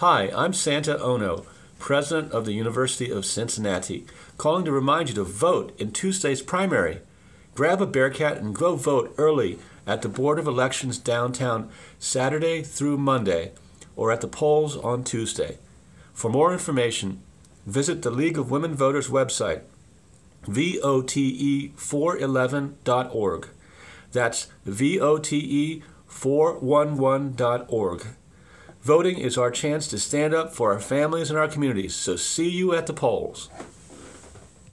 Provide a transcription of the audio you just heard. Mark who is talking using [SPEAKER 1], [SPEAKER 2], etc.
[SPEAKER 1] Hi, I'm Santa Ono, President of the University of Cincinnati, calling to remind you to vote in Tuesday's primary. Grab a Bearcat and go vote early at the Board of Elections downtown Saturday through Monday or at the polls on Tuesday. For more information, visit the League of Women Voters website, E vote411.org. That's E vote411.org. Voting is our chance to stand up for our families and our communities, so see you at the polls.